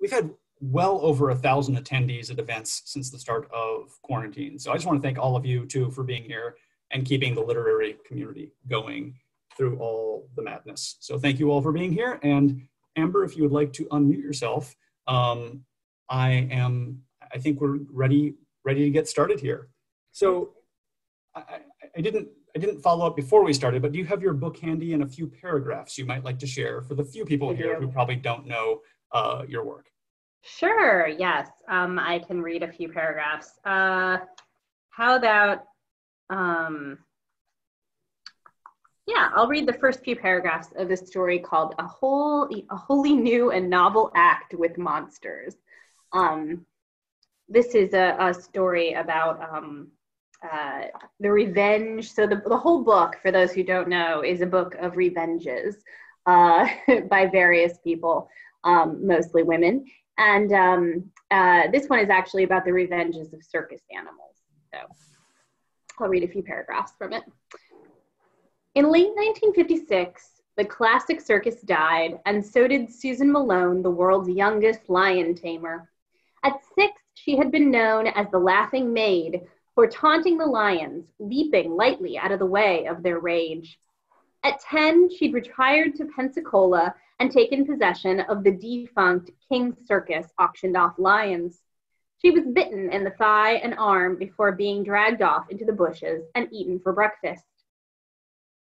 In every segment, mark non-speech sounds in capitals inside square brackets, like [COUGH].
we've had well over a thousand attendees at events since the start of quarantine. So I just want to thank all of you too for being here and keeping the literary community going through all the madness. So thank you all for being here. And Amber, if you would like to unmute yourself, um, I am. I think we're ready ready to get started here. So I, I didn't I didn't follow up before we started, but do you have your book handy and a few paragraphs you might like to share for the few people here who probably don't know uh, your work? Sure, yes. Um, I can read a few paragraphs. Uh, how about, um, yeah, I'll read the first few paragraphs of this story called A, Whole, a Wholly New and Novel Act with Monsters. Um, this is a, a story about um, uh, the revenge. So the, the whole book, for those who don't know, is a book of revenges uh, [LAUGHS] by various people, um, mostly women. And um, uh, this one is actually about the revenges of circus animals. So I'll read a few paragraphs from it. In late 1956, the classic circus died, and so did Susan Malone, the world's youngest lion tamer. At six, she had been known as the Laughing Maid for taunting the lions, leaping lightly out of the way of their rage. At 10, she'd retired to Pensacola and taken possession of the defunct King Circus auctioned off lions. She was bitten in the thigh and arm before being dragged off into the bushes and eaten for breakfast.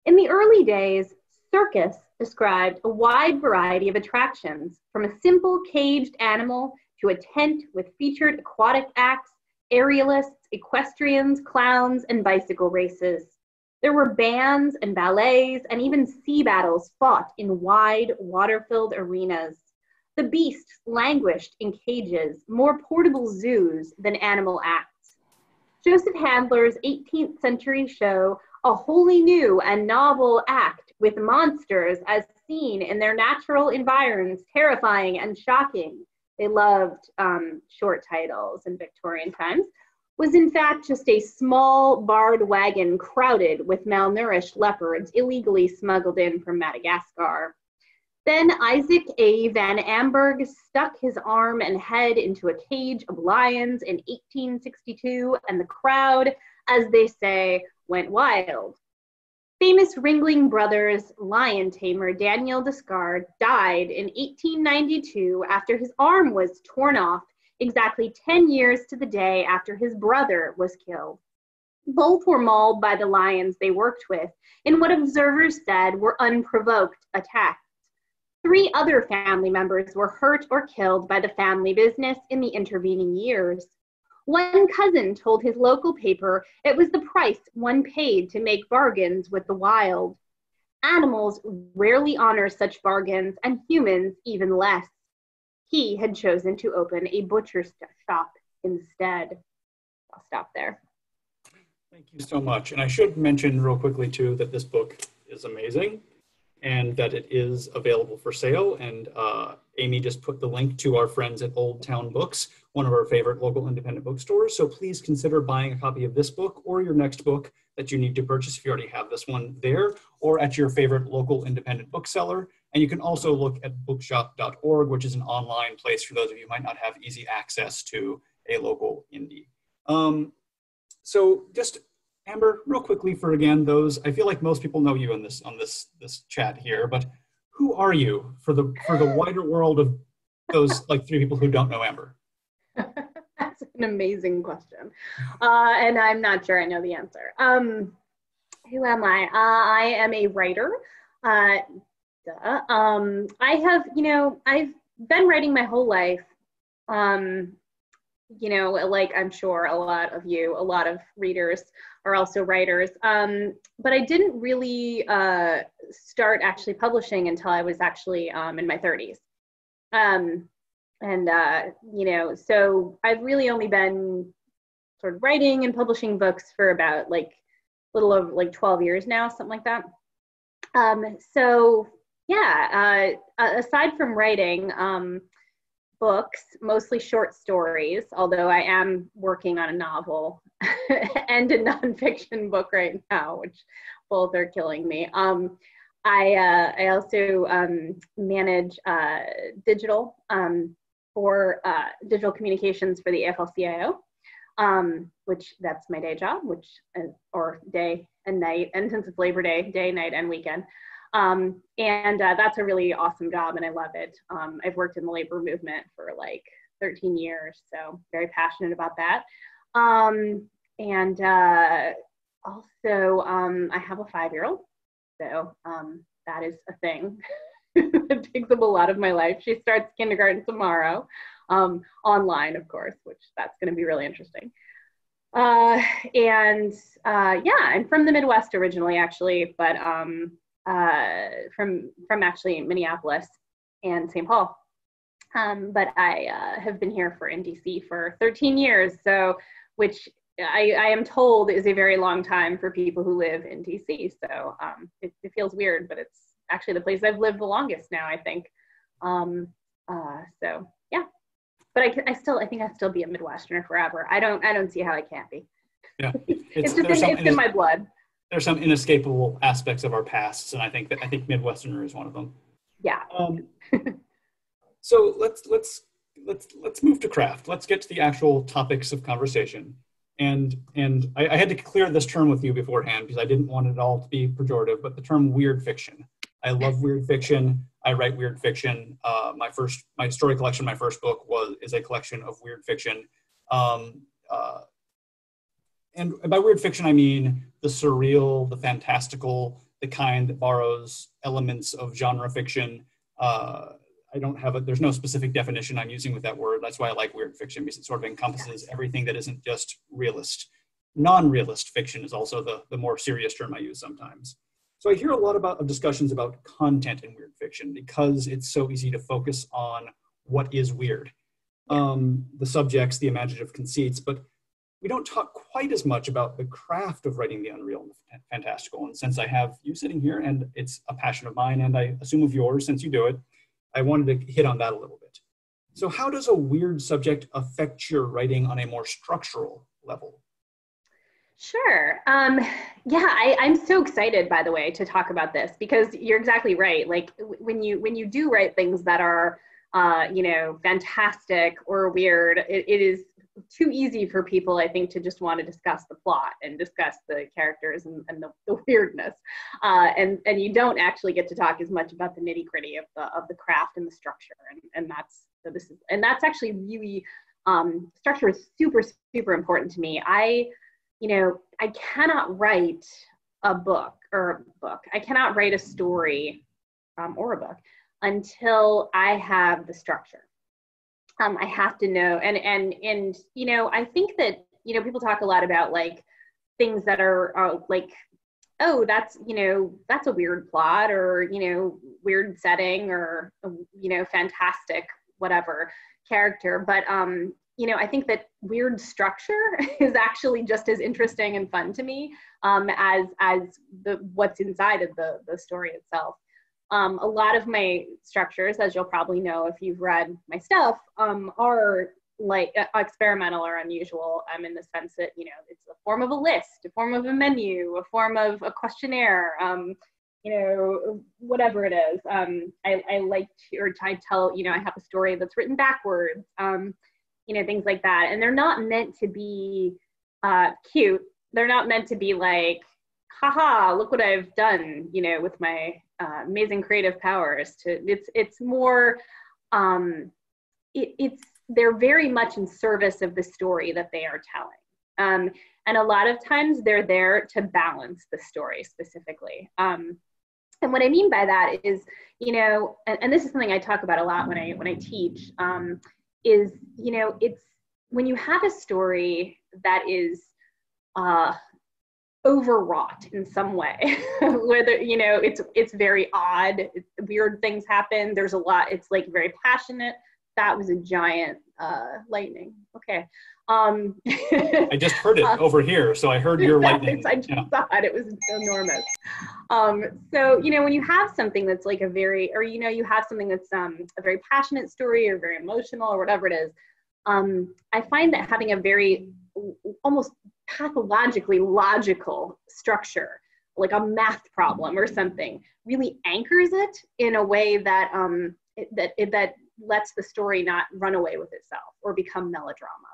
In the early days, circus described a wide variety of attractions, from a simple caged animal to a tent with featured aquatic acts, aerialists, equestrians, clowns, and bicycle races. There were bands and ballets and even sea battles fought in wide, water filled arenas. The beasts languished in cages, more portable zoos than animal acts. Joseph Handler's 18th century show, a wholly new and novel act with monsters as seen in their natural environs, terrifying and shocking, they loved um, short titles in Victorian times, was in fact just a small barred wagon crowded with malnourished leopards illegally smuggled in from Madagascar. Then Isaac A. Van Amburgh stuck his arm and head into a cage of lions in 1862, and the crowd, as they say, went wild. Famous Ringling Brothers lion tamer Daniel Descartes died in 1892 after his arm was torn off exactly 10 years to the day after his brother was killed. Both were mauled by the lions they worked with in what observers said were unprovoked attacks. Three other family members were hurt or killed by the family business in the intervening years. One cousin told his local paper it was the price one paid to make bargains with the wild. Animals rarely honor such bargains, and humans even less. He had chosen to open a butcher shop instead. I'll stop there. Thank you so much. And I should mention real quickly, too, that this book is amazing and that it is available for sale. And uh, Amy just put the link to our friends at Old Town Books, one of our favorite local independent bookstores. So please consider buying a copy of this book or your next book that you need to purchase if you already have this one there or at your favorite local independent bookseller. And you can also look at bookshop.org, which is an online place for those of you who might not have easy access to a local indie. Um, so just Amber, real quickly for again those, I feel like most people know you in this on this this chat here, but who are you for the for the wider world of those like three people who don't know Amber? [LAUGHS] That's an amazing question, uh, and I'm not sure I know the answer. Um, who am I? Uh, I am a writer. Uh, um, I have, you know, I've been writing my whole life. Um, you know, like I'm sure a lot of you, a lot of readers are also writers. Um, but I didn't really uh, start actually publishing until I was actually um, in my 30s. Um, and, uh, you know, so I've really only been sort of writing and publishing books for about like a little over like 12 years now, something like that. Um, so, yeah, uh, aside from writing, um, books, mostly short stories, although I am working on a novel [LAUGHS] and a nonfiction book right now, which both are killing me. Um, I, uh, I also um, manage uh, digital um, for uh, digital communications for the AFL-CIO, um, which that's my day job, which uh, or day and night, and since it's Labor Day, day, night, and weekend. Um, and uh, that's a really awesome job, and I love it. Um, I've worked in the labor movement for like 13 years, so very passionate about that. Um, and uh, also, um, I have a five-year-old, so um, that is a thing. [LAUGHS] it takes up a lot of my life. She starts kindergarten tomorrow, um, online, of course, which that's going to be really interesting. Uh, and uh, yeah, I'm from the Midwest originally, actually, but um, uh, from from actually Minneapolis and St. Paul. Um, but I uh, have been here for NDC for 13 years, so which I, I, am told is a very long time for people who live in DC. So um, it, it, feels weird, but it's actually the place I've lived the longest now, I think. Um, uh, so yeah, but I, I still, I think I still be a Midwesterner forever. I don't, I don't see how I can't be. Yeah, [LAUGHS] it's, it's just, in, it's in my blood. There's some inescapable aspects of our pasts, and I think that I think Midwesterner is one of them. Yeah. Um, [LAUGHS] so let's let's let's let's move to craft. Let's get to the actual topics of conversation and and I, I, had to clear this term with you beforehand because I didn't want it all to be pejorative, but the term weird fiction. I love weird fiction. I write weird fiction. Uh, my first my story collection, my first book was is a collection of weird fiction. Um, uh, and by weird fiction, I mean the surreal, the fantastical, the kind that borrows elements of genre fiction. Uh, I don't have a, there's no specific definition I'm using with that word. That's why I like weird fiction because it sort of encompasses everything that isn't just realist. Non-realist fiction is also the, the more serious term I use sometimes. So I hear a lot about of discussions about content in weird fiction because it's so easy to focus on what is weird, um, the subjects, the imaginative conceits, but we don't talk quite as much about the craft of writing the unreal and the fantastical. And since I have you sitting here, and it's a passion of mine, and I assume of yours since you do it, I wanted to hit on that a little bit. So, how does a weird subject affect your writing on a more structural level? Sure. Um, yeah, I, I'm so excited, by the way, to talk about this because you're exactly right. Like when you when you do write things that are, uh, you know, fantastic or weird, it, it is too easy for people, I think, to just want to discuss the plot and discuss the characters and, and the, the, weirdness, uh, and and you don't actually get to talk as much about the nitty gritty of the of the craft and the structure, and and that's so this is and that's actually really um, structure is super super important to me. I, you know, I cannot write a book or a book. I cannot write a story um, or a book until I have the structure um, I have to know. And and and you know, I think that you know people talk a lot about like things that are, are like oh that's you know that's a weird plot or you know weird setting or you know fantastic whatever character but um you know i think that weird structure [LAUGHS] is actually just as interesting and fun to me um as as the what's inside of the the story itself um, a lot of my structures, as you'll probably know if you've read my stuff, um, are like uh, experimental or unusual um, in the sense that, you know, it's a form of a list, a form of a menu, a form of a questionnaire, um, you know, whatever it is. Um, I, I like to, or I tell, you know, I have a story that's written backwards, um, you know, things like that. And they're not meant to be uh, cute. They're not meant to be like, haha, look what I've done, you know, with my uh, amazing creative powers. To it's it's more, um, it, it's they're very much in service of the story that they are telling. Um, and a lot of times they're there to balance the story specifically. Um, and what I mean by that is, you know, and, and, this is something I talk about a lot when I when I teach, um, is you know, it's when you have a story that is uh, overwrought in some way [LAUGHS] whether you know it's it's very odd weird things happen there's a lot it's like very passionate. That was a giant uh lightning. Okay um. I just heard it [LAUGHS] uh, over here so i heard your [LAUGHS] lightning. I just yeah. thought it was enormous. Um so you know when you have something that's like a very or you know you have something that's um a very passionate story or very emotional or whatever it is um i find that having a very almost pathologically logical structure, like a math problem or something, really anchors it in a way that um, it, that it, that lets the story not run away with itself or become melodrama.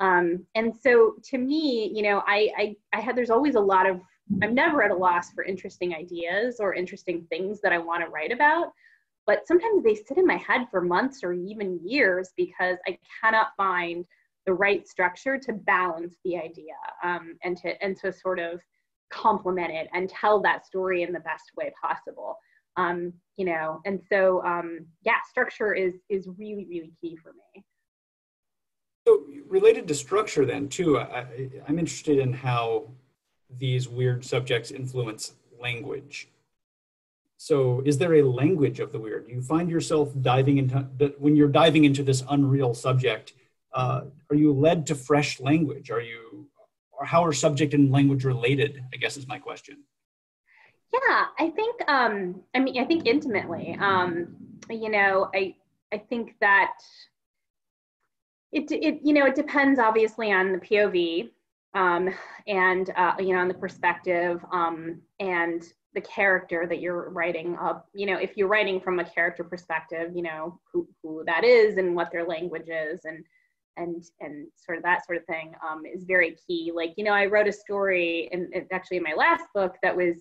Um, and so to me, you know, I, I, I had, there's always a lot of, I'm never at a loss for interesting ideas or interesting things that I want to write about. But sometimes they sit in my head for months or even years because I cannot find the right structure to balance the idea um, and to and to sort of complement it and tell that story in the best way possible. Um, you know and so um, yeah structure is is really really key for me. So related to structure then too I, i'm interested in how these weird subjects influence language. So is there a language of the weird? You find yourself diving into when you're diving into this unreal subject uh, are you led to fresh language? Are you or how are subject and language related i guess is my question. Yeah i think um i mean i think intimately. Um you know i i think that it, it you know it depends obviously on the pov um, and uh, you know on the perspective um, and the character that you're writing up. You know if you're writing from a character perspective you know who, who that is and what their language is and and and sort of that sort of thing um, is very key. Like you know, I wrote a story, and actually in my last book that was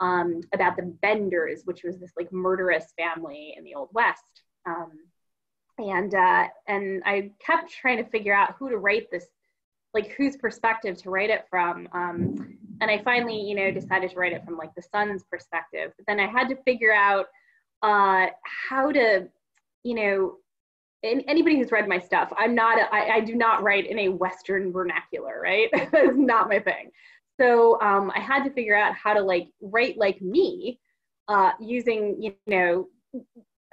um, about the Benders, which was this like murderous family in the Old West. Um, and uh, and I kept trying to figure out who to write this, like whose perspective to write it from. Um, and I finally, you know, decided to write it from like the son's perspective. But then I had to figure out uh, how to, you know, anybody who's read my stuff, I'm not, a, I, I do not write in a Western vernacular, right? [LAUGHS] That's not my thing. So um, I had to figure out how to like write like me uh, using, you know,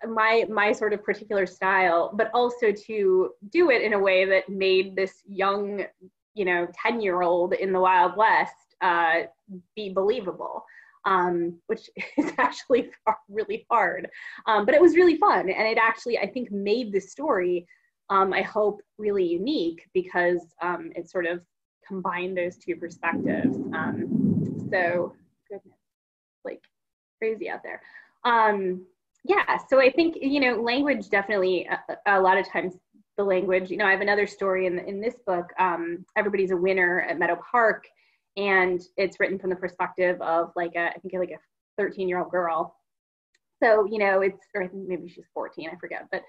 my my sort of particular style, but also to do it in a way that made this young, you know, 10 year old in the Wild West uh, be believable um, which [LAUGHS] is actually really hard. Um, but it was really fun. And it actually, I think, made the story, um, I hope, really unique because um, it sort of combined those two perspectives. Um, so, goodness, like crazy out there. Um, yeah, so I think, you know, language definitely, a, a, lot of times, the language, you know, I have another story in, in this book, Everybody's a Winner at Meadow Park and it's written from the perspective of like a I think like a 13 year old girl. So you know it's or I think maybe she's 14 I forget, but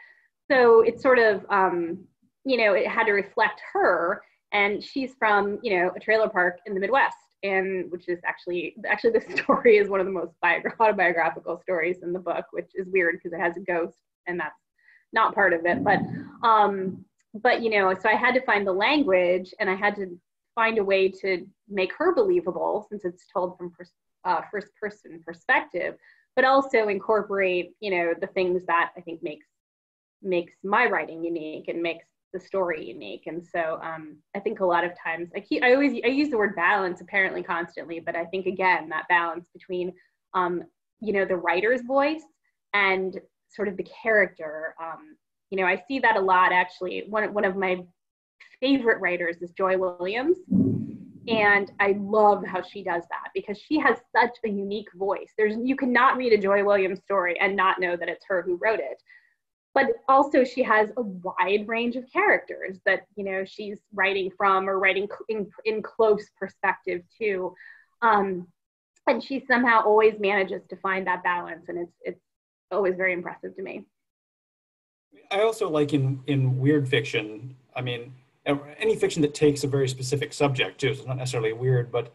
so it's sort of um, you know it had to reflect her, and she's from you know a trailer park in the Midwest, and which is actually actually the [LAUGHS] story is one of the most autobiographical stories in the book, which is weird because it has a ghost, and that's not part of it, but um, but you know so I had to find the language, and I had to find a way to make her believable since it's told from pers- uh, first person perspective but also incorporate you know the things that i think makes makes my writing unique and makes the story unique. And so um, i think a lot of times i keep i always i use the word balance apparently constantly but i think again that balance between um, you know the writer's voice and sort of the character. Um, you know i see that a lot actually. One, one of my favorite writers is Joy Williams. And I love how she does that because she has such a unique voice. There's you cannot read a Joy Williams story and not know that it's her who wrote it. But also she has a wide range of characters that you know she's writing from or writing in, in close perspective to. Um, and she somehow always manages to find that balance and it's it's always very impressive to me. I also like in in weird fiction. I mean, any fiction that takes a very specific subject too. So it's not necessarily weird, but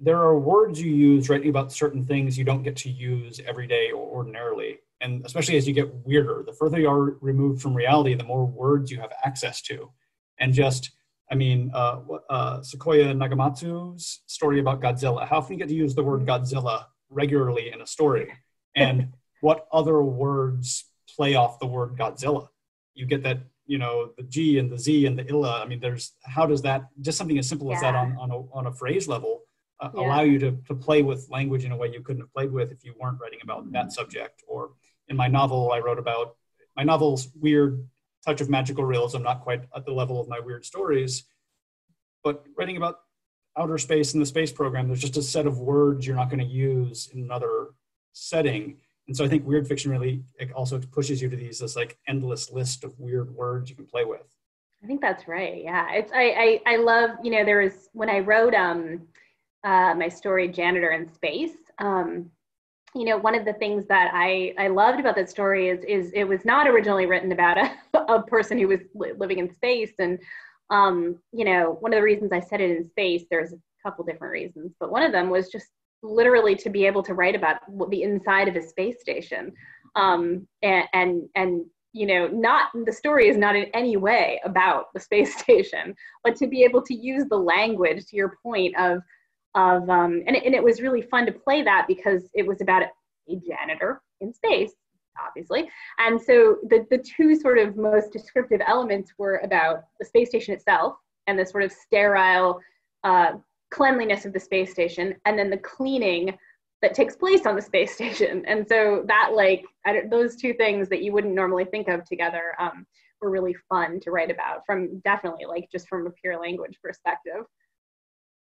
there are words you use writing about certain things you don't get to use every day or ordinarily. And especially as you get weirder, the further you are removed from reality, the more words you have access to. And just, I mean, uh, uh, Sequoia Nagamatsu's story about Godzilla. How often you get to use the word Godzilla regularly in a story? [LAUGHS] And what other words play off the word Godzilla? You get that you know the G and the Z and the illa. I mean, there's how does that just something as simple yeah. as that on on a, on a phrase level uh, yeah. allow you to to play with language in a way you couldn't have played with if you weren't writing about that subject. Or in my novel, I wrote about my novel's weird touch of magical realism, not quite at the level of my weird stories, but writing about outer space and the space program. There's just a set of words you're not going to use in another setting And so I think weird fiction really also pushes you to these this like endless list of weird words you can play with. I think that's right. Yeah, it's I I, I love you know there was when I wrote um uh, my story janitor in space. Um, you know, one of the things that I, I loved about that story is, is it was not originally written about a, [LAUGHS] a person who was li- living in space. And, um, you know, one of the reasons I set it in space, there's a couple different reasons, but one of them was just literally to be able to write about the inside of a space station. Um, and, and, and, you know, not the story is not in any way about the space [LAUGHS] station, but to be able to use the language to your point of, of um, and, it, and it was really fun to play that because it was about a janitor in space obviously and so the, the two sort of most descriptive elements were about the space station itself and the sort of sterile uh, cleanliness of the space station and then the cleaning that takes place on the space [LAUGHS] station and so that like those two things that you wouldn't normally think of together um, were really fun to write about from definitely like just from a pure language perspective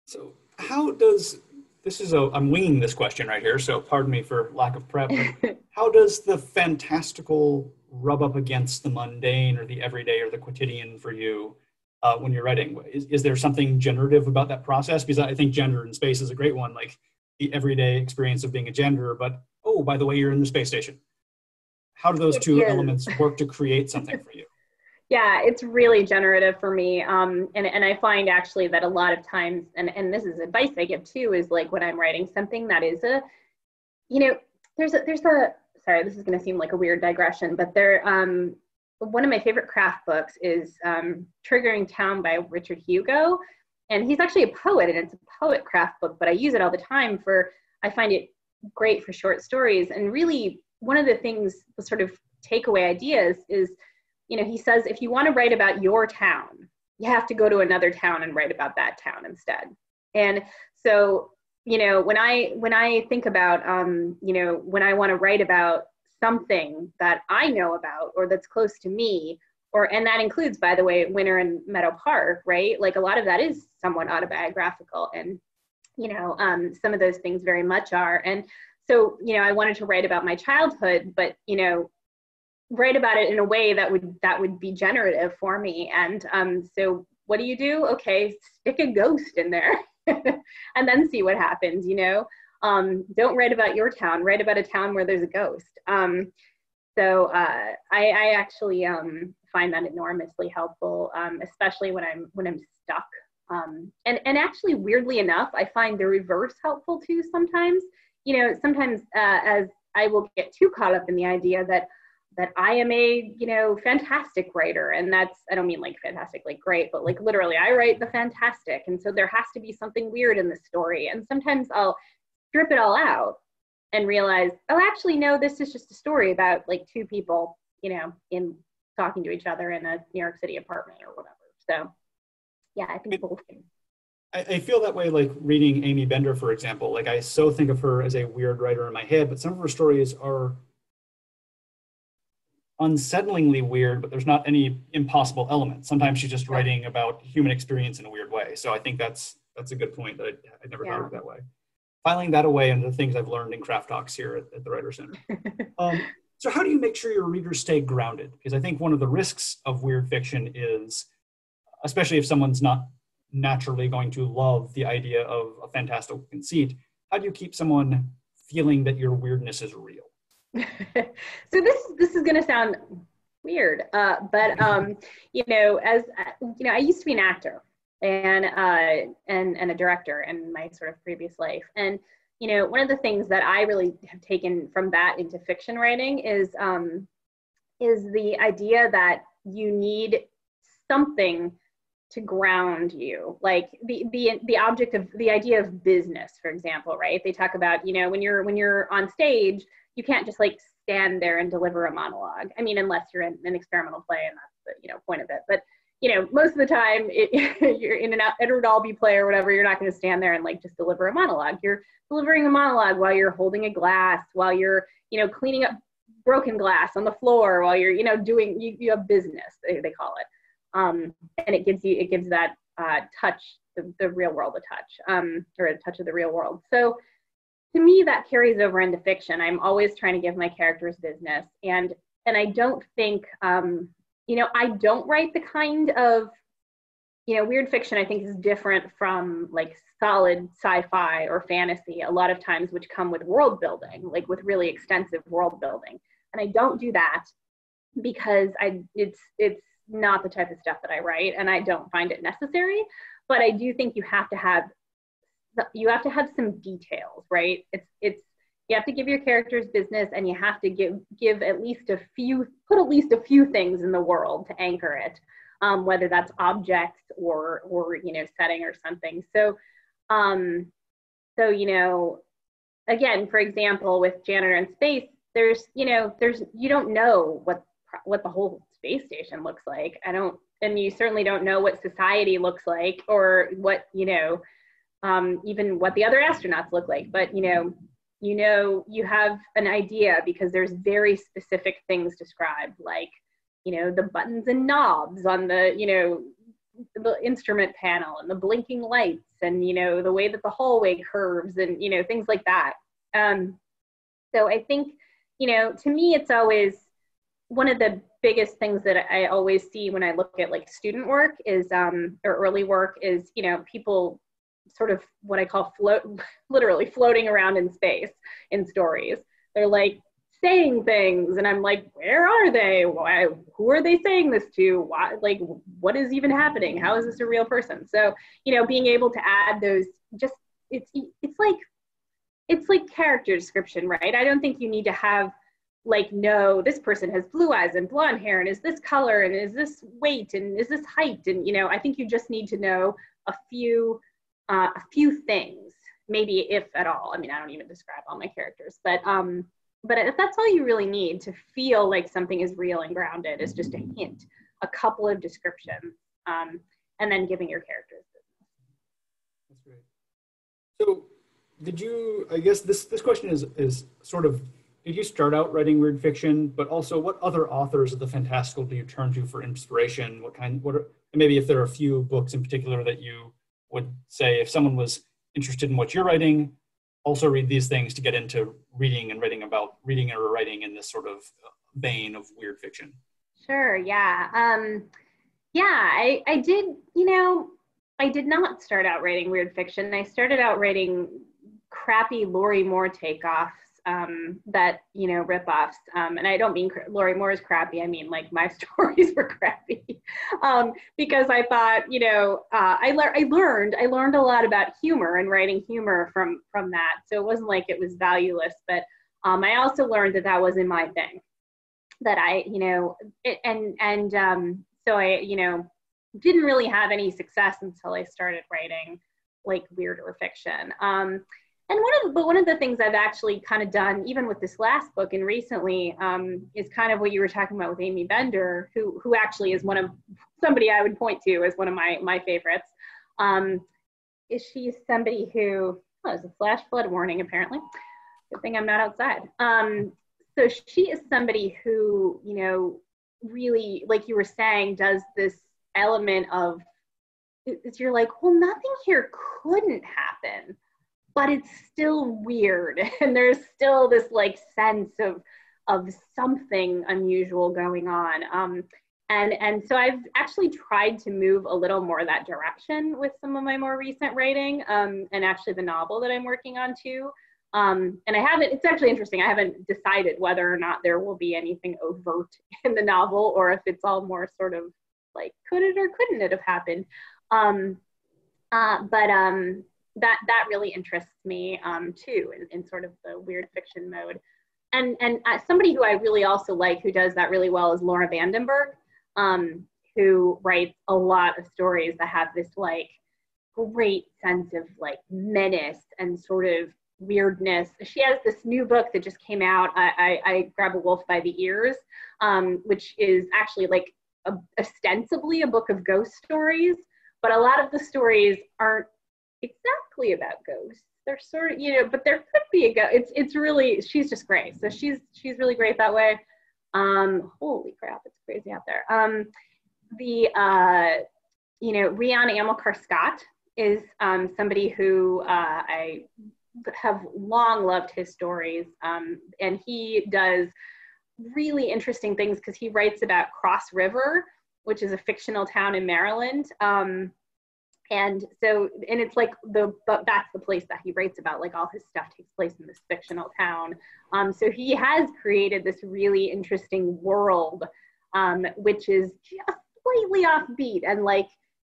so how does this is a I'm winging this question right here, so pardon me for lack of prep. [LAUGHS] how does the fantastical rub up against the mundane or the everyday or the quotidian for you uh, when you're writing? Is, is there something generative about that process? Because I think janitor in space is a great one, like the everyday experience of being a gender, but oh, by the way, you're in the space station. How do those two elements work to create something for you? [LAUGHS] Yeah, it's really generative for me. Um, and, and I find actually that a lot of times, and, and this is advice I give too, is like when I'm writing something that is a, you know, there's a, there's a, sorry, this is going to seem like a weird digression, but there, um, one of my favorite craft books is um, Triggering Town by Richard Hugo. And he's actually a poet and it's a poet craft book, but I use it all the time for, I find it great for short stories. And really, one of the things, the sort of takeaway ideas is, you know, he says if you want to write about your town, you have to go to another town and write about that town instead. And so, you know, when I when I think about, um, you know, when I want to write about something that I know about or that's close to me, or and that includes, by the way, Winner at Meadow Park, right? Like a lot of that is somewhat autobiographical, and you know, um, some of those things very much are. And so, you know, I wanted to write about my childhood, but you know, write about it in a way that would that would be generative for me and um, so what do you do okay stick a ghost in there [LAUGHS] and then see what happens you know um, don't write about your town write about a town where there's a ghost um, so uh, I, I, actually um, find that enormously helpful um, especially when i'm when i'm stuck um, and and actually weirdly enough i find the reverse helpful too sometimes you know sometimes uh, as i will get too caught up in the idea that that I am a, you know, fantastic writer. And that's, I don't mean like fantastic, like great, but like literally I write the fantastic. And so there has to be something weird in the story. And sometimes I'll strip it all out and realize, oh, actually, no, this is just a story about like two people, you know, in talking to each other in a New York City apartment or whatever. So yeah, I think both things. I, feel that way, like reading Amy Bender, for example. Like I so think of her as a weird writer in my head, but some of her stories are unsettlingly weird, but there's not any impossible element. Sometimes she's just writing about human experience in a weird way. So I think that's that's a good point that I, I never yeah. thought of that way. Filing that away into the things I've learned in craft talks here at, at the Writer Center. [LAUGHS] um, so how do you make sure your readers stay grounded? Because I think one of the risks of weird fiction is, especially if someone's not naturally going to love the idea of a fantastical conceit, how do you keep someone feeling that your weirdness is real? [LAUGHS] [LAUGHS] so this this is going to sound weird, uh, but um, you know, as you know, I used to be an actor and uh, and and a director in my sort of previous life, and you know, one of the things that I really have taken from that into fiction writing is um, is the idea that you need something to ground you like the the the object of the idea of business for example right they talk about you know when you're when you're on stage you can't just like stand there and deliver a monologue. I mean, unless you're in an experimental play and that's the you know point of it. But you know, most of the time, it, [LAUGHS] you're in an Edward Albee play or whatever. You're not going to stand there and like just deliver a monologue. You're delivering a monologue while you're holding a glass, while you're you know cleaning up broken glass on the floor, while you're you know doing you, you have business they, they call it, um, and it gives you it gives that uh, touch the, the real world a touch um, or a touch of the real world. So to me that carries over into fiction i'm always trying to give my characters business and and i don't think um, you know i don't write the kind of you know weird fiction i think is different from like solid sci-fi or fantasy a lot of times which come with world building like with really extensive world building. And i don't do that because i it's it's not the type of stuff that i write and i don't find it necessary. But i do think you have to have you have to have some details right? It's it's you have to give your characters business and you have to give give at least a few put at least a few things in the world to anchor it um, whether that's objects or or you know setting or something. So um so you know again for example with janitor in space there's you know there's you don't know what what the whole space station looks like. I don't and you certainly don't know what society looks like or what you know um, even what the other astronauts look like. But you know you know you have an idea because there's very specific things described like you know the buttons and knobs on the you know the instrument panel and the blinking lights and you know the way that the hallway curves and you know things like that. Um, so i think you know to me it's always one of the biggest things that i always see when i look at like student work is um, or early work is you know people sort of what i call float [LAUGHS] literally floating around in space in stories. They're like saying things and i'm like where are they? Why who are they saying this to? Why like what is even happening? How is this a real person? So you know being able to add those just it's it's like it's like character description right? I don't think you need to have like no this person has blue eyes and blonde hair and is this color and is this weight and is this height? And you know i think you just need to know a few uh, a few things maybe if at all. I mean i don't even describe all my characters but um but if that's all you really need to feel like something is real and grounded is just a hint a couple of descriptions um, and then giving your characters that's great. So did you i guess this this question is is sort of did you start out writing weird fiction but also what other authors of the fantastical do you turn to for inspiration? What kind what are, maybe if there are a few books in particular that you would say if someone was interested in what you're writing also read these things to get into reading and writing about reading or writing in this sort of vein of weird fiction. Sure yeah um yeah i i did you know i did not start out writing weird fiction. I started out writing crappy lorrie moore takeoffs um, that you know ripoffs. Um, and I don't mean Lorrie Moore is crappy. I mean like my [LAUGHS] stories were crappy um, because I thought you know uh, I, le- I learned I learned a lot about humor and writing humor from from that. So it wasn't like it was valueless, but um, I also learned that that wasn't my thing. That I you know it, and and um, so I you know didn't really have any success until I started writing like weirder fiction. Um, and one of the, but one of the things I've actually kind of done, even with this last book and recently, um, is kind of what you were talking about with Amy Bender, who who actually is one of somebody I would point to as one of my my favorites. Um, is she somebody who oh, there's a flash flood warning apparently. Good thing I'm not outside. Um, so she is somebody who you know really, like you were saying, does this element of is you're like, well, nothing here couldn't happen but it's still weird. [LAUGHS] And there's still this like sense of of something unusual going on. Um, and and so i've actually tried to move a little more that direction with some of my more recent writing um, and actually the novel that i'm working on too. Um, and i haven't it's actually interesting i haven't decided whether or not there will be anything overt [LAUGHS] in the novel or if it's all more sort of like could it or couldn't it have happened. Um, uh, but um, that that really interests me um, too in, in sort of the weird fiction mode. And and uh, somebody who i really also like who does that really well is laura vandenberg um, who writes a lot of stories that have this like great sense of like menace and sort of weirdness. She has this new book that just came out i, I, I grab a wolf by the ears um, which is actually like a, ostensibly a book of ghost stories but a lot of the stories aren't exactly about ghosts. They're sort of, you know, but there could be a ghost. It's it's really she's just great. So she's she's really great that way. Um, holy crap, it's crazy out there. Um, the uh, you know, Rion Amilcar Scott is um, somebody who uh, I have long loved his stories. Um, and he does really interesting things because he writes about Cross River, which is a fictional town in Maryland. Um, and so, and it's like the, but that's the place that he writes about. Like all his stuff takes place in this fictional town. Um, so he has created this really interesting world, um, which is just slightly offbeat and like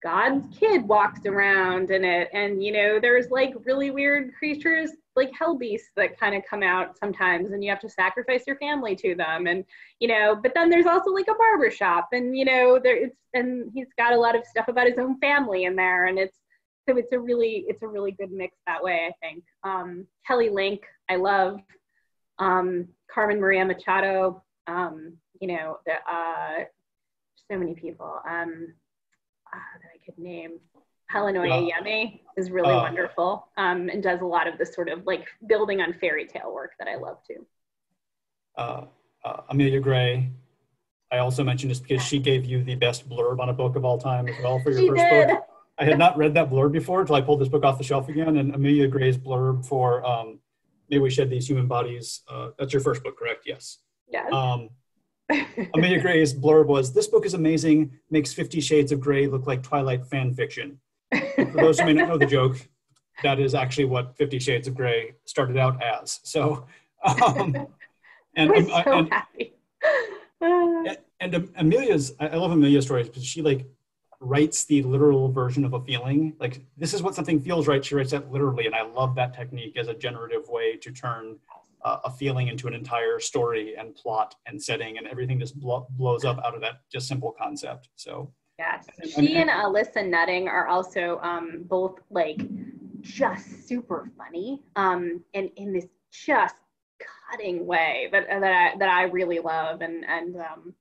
God's kid walks around in it. And, you know, there's like really weird creatures like hell beasts that kind of come out sometimes and you have to sacrifice your family to them. And, you know, but then there's also like a barber shop and, you know, there it's, and he's got a lot of stuff about his own family in there. And it's, so it's a really, it's a really good mix that way, I think. Um, Kelly Link, I love. Um, Carmen Maria Machado, um, you know, the, uh, so many people. Um, uh, that I could name. Helen Oyeyemi is really uh, wonderful um, and does a lot of the sort of like building on fairy tale work that I love too. Uh, uh, Amelia Gray, I also mentioned just because she gave you the best blurb on a book of all time as well for your she first did. book. I had not read that blurb before until I pulled this book off the shelf again. And Amelia Gray's blurb for um, May We Shed These Human Bodies, uh, that's your first book, correct? Yes. Yes. Um, [LAUGHS] Amelia Gray's blurb was, this book is amazing, makes Fifty Shades of Grey look like Twilight fan fiction. For those who may not know the joke, that is actually what Fifty Shades of Grey started out as. So, um, [LAUGHS] and, so and, happy. and, and Amelia's, I love Amelia's stories because she like writes the literal version of a feeling. Like this is what something feels right. She writes that literally, and I love that technique as a generative way to turn uh, a feeling into an entire story and plot and setting and everything just blo- blows up out of that just simple concept so yes. She and, alissa nutting are also um, both like just super funny um, and in this just cutting way that, that, I, that I really love. And and um,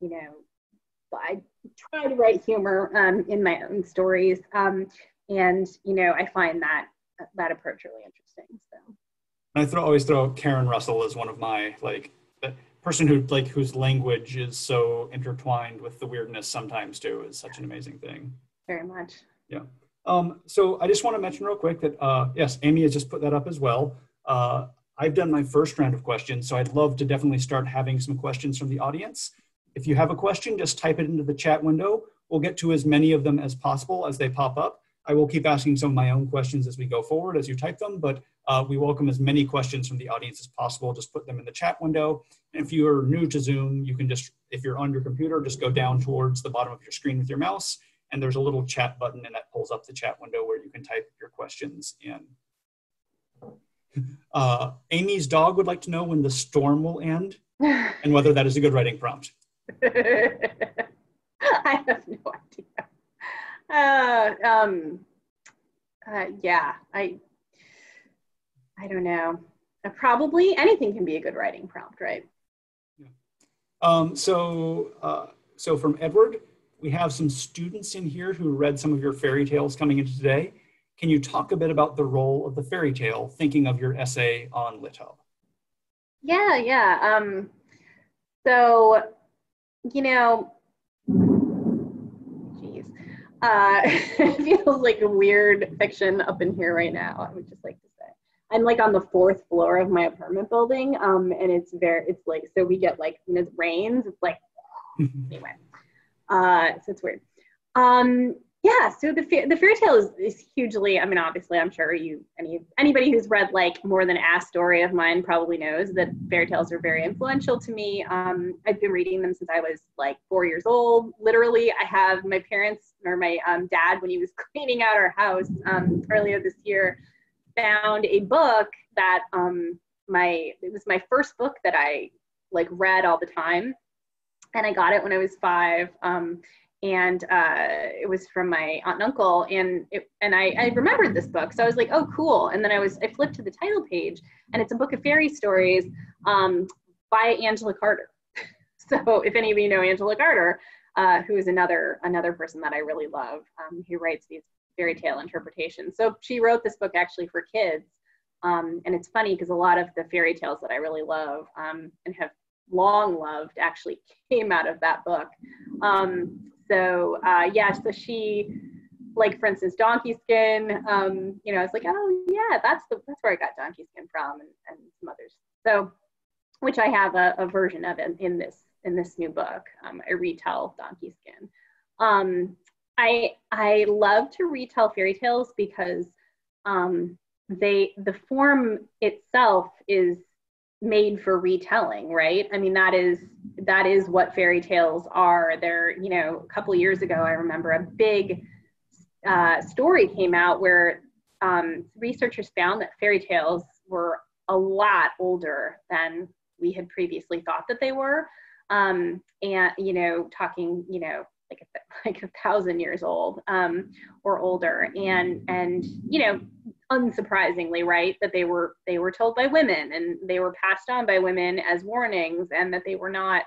you know I try to write humor um, in my own stories um, and you know I find that that approach really interesting so. I throw, always throw Karen Russell as one of my like person who like whose language is so intertwined with the weirdness sometimes too is such an amazing thing. Very much. Yeah. Um, so I just want to mention real quick that uh, yes, Amy has just put that up as well. Uh, I've done my first round of questions, so I'd love to definitely start having some questions from the audience. If you have a question, just type it into the chat window. We'll get to as many of them as possible as they pop up. I will keep asking some of my own questions as we go forward as you type them, but uh, we welcome as many questions from the audience as possible. Just put them in the chat window. And if you are new to Zoom, you can just, if you're on your computer, just go down towards the bottom of your screen with your mouse. And there's a little chat button and that pulls up the chat window where you can type your questions in. [LAUGHS] Uh, Amy's dog would like to know when the storm will end [LAUGHS] and whether that is a good writing prompt. [LAUGHS] I have no idea. Uh, um, uh, yeah, I I don't know. Uh, probably anything can be a good writing prompt, right? Yeah. Um, so, uh, so from Edward, we have some students in here who read some of your fairy tales coming into today. Can you talk a bit about the role of the fairy tale, thinking of your essay on LitHub? Yeah, yeah. Um, so, you know, uh, [LAUGHS] it feels like a weird fiction up in here right now. I would just like to say I'm like on the fourth floor of my apartment building. Um, and it's very, it's like, so we get like, when it rains, it's like, anyway. Uh, so it's weird. Um, yeah, so the, the fairy tale is, is hugely, I mean, obviously, I'm sure you, any anybody who's read like more than a story of mine probably knows that fairy tales are very influential to me. Um, I've been reading them since I was like four years old. Literally, I have my parents or my um, dad, when he was [LAUGHS] cleaning out our house um, earlier this year, found a book that um, my it was my first book that I like read all the time, and I got it when I was five. Um, and uh, it was from my aunt and uncle, and it, and I, I remembered this book, so I was like, oh, cool. And then I was I flipped to the title page, and it's a book of fairy stories um, by Angela Carter. [LAUGHS] so if any of you know Angela Carter, uh, who is another another person that I really love, um, who writes these fairy tale interpretations So she wrote this book actually for kids. Um, and it's funny because a lot of the fairy tales that I really love um, and have long loved actually [LAUGHS] came out of that book. Um, so uh, yeah, so she like for instance, donkey skin. Um, you know, I was like, oh yeah, that's the that's where I got donkey skin from, and, and some others. So, which I have a, a version of in, in this in this new book. Um, I retell donkey skin. Um, I I love to retell fairy tales because um, they the form itself is made for retelling right? I mean that is that is what fairy tales are. There you know a couple years ago i remember a big uh, story came out where um, researchers found that fairy tales were a lot older than we had previously thought that they were. Um, and you know talking you know like a, [LAUGHS] like a thousand years old um, or older. And and you know unsurprisingly right that they were they were told by women and they were passed on by women as warnings and that they were not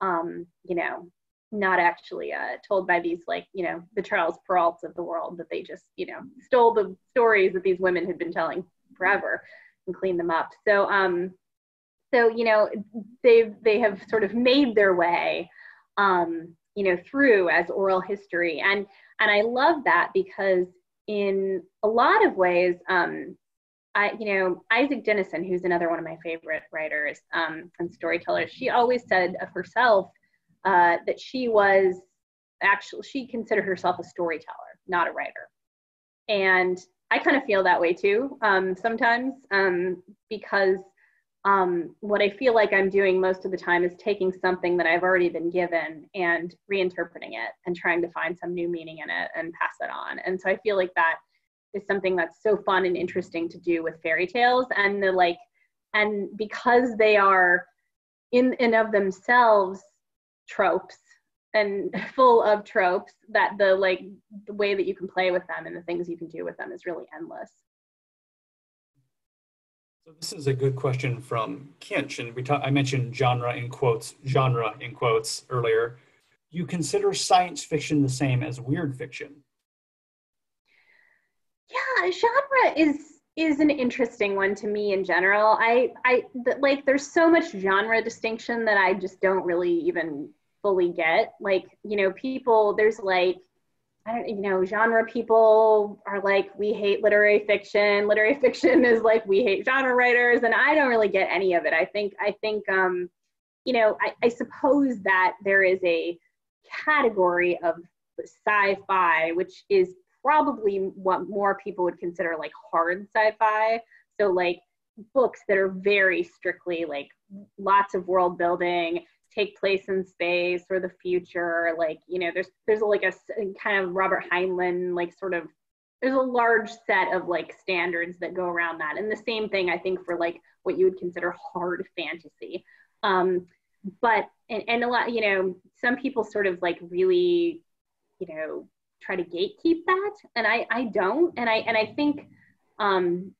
um, you know not actually uh, told by these like you know the charles perraults of the world that they just you know stole the stories that these women had been telling forever and cleaned them up. So um so you know they've they have sort of made their way um you know through as oral history. And and i love that because in a lot of ways um I, you know, Isak Dinesen, who's another one of my favorite writers um, and storytellers, she always said of herself uh, that she was actually, she considered herself a storyteller, not a writer. And I kind of feel that way too um, sometimes um, because um, what I feel like I'm doing most of the time is taking something that I've already been given and reinterpreting it and trying to find some new meaning in it and pass it on. And so I feel like that is something that's so fun and interesting to do with fairy tales and the like, and because they are in and of themselves tropes and [LAUGHS] full of tropes that the like the way that you can play with them and the things you can do with them is really endless. So this is a good question from Kinch, and we ta- I mentioned genre in quotes, genre in quotes earlier. Do you consider science fiction the same as weird fiction? Yeah, genre is is an interesting one to me in general. I I like there's so much genre distinction that I just don't really even fully get. Like, you know, people there's like I don't, you know, genre people are like, we hate literary fiction. [LAUGHS] Literary fiction is like, we hate genre writers. And I don't really get any of it. I think, I think, um, you know, I, I suppose that there is a category of sci-fi, which is probably what more people would consider like hard sci-fi. So like books that are very strictly like lots of world building take place in space or the future like you know there's there's like a kind of robert heinlein like sort of there's a large set of like standards that go around that. And the same thing i think for like what you would consider hard fantasy. Um but and, and a lot you know some people sort of like really you know try to gatekeep that. And i i don't. And i and i think um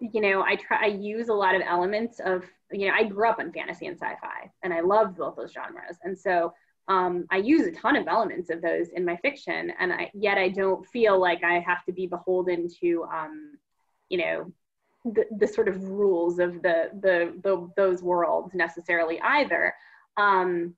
you know i try i use a lot of elements of you know, I grew up on fantasy and sci-fi, and I loved both those genres. And so um, I use a ton of elements of those in my fiction, and I, yet I don't feel like I have to be beholden to, um, you know, the, the sort of rules of the, the, the those worlds necessarily either. Um,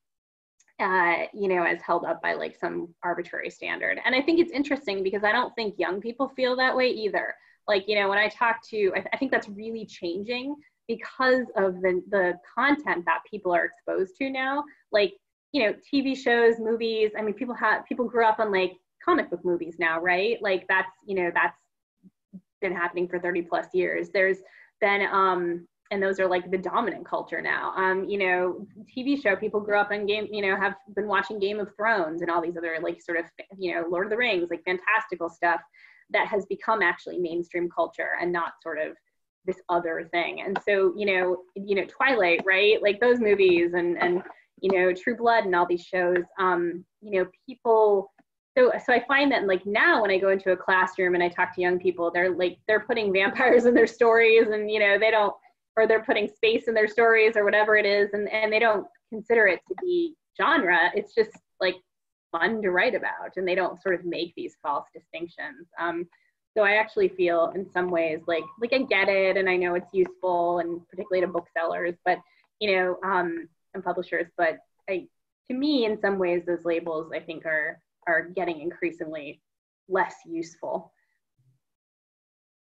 uh, you know, as held up by like some arbitrary standard. And I think it's interesting because I don't think young people feel that way either. Like, you know, when I talk to, I, I think that's really changing because of the, the content that people are exposed to now. Like you know tv shows movies i mean people have people grew up on like comic book movies now right? Like that's you know that's been happening for 30 plus years. There's been um and those are like the dominant culture now. Um you know tv show people grew up on game you know have been watching game of thrones and all these other like sort of you know lord of the rings like fantastical stuff that has become actually mainstream culture and not sort of this other thing. And so, you know, you know, Twilight, right? Like those movies and and you know, True Blood and all these shows. Um, you know, people. So so I find that like now when I go into a classroom and I talk to young people, they're like they're putting vampires in their stories, and you know they don't, or they're putting space in their stories or whatever it is, and and they don't consider it to be genre. It's just like fun to write about, and they don't sort of make these false distinctions. Um, so I actually feel in some ways like like I get it and I know it's useful and particularly to booksellers, but you know, um, and publishers. But I, to me, in some ways, those labels I think are are getting increasingly less useful.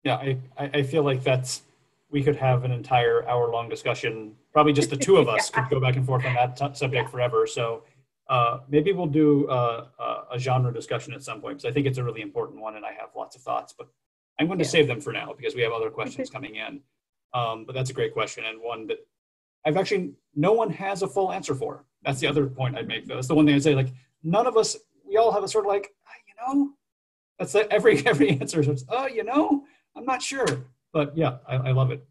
Yeah, I, I feel like that's we could have an entire hour long discussion. Probably just the two of us [LAUGHS] yeah. could go back and forth on that t- subject yeah. forever. So uh, maybe we'll do uh, uh, a genre discussion at some point because I think it's a really important one and I have lots of thoughts. But I'm going to yeah. save them for now because we have other questions coming in. Um, but that's a great question and one that I've actually no one has a full answer for. That's the other point I'd make. Though. That's the one thing I'd say. Like none of us, we all have a sort of like, ah, you know, that's like every [LAUGHS] every answer is, oh, you know, I'm not sure. But yeah, I, I love it.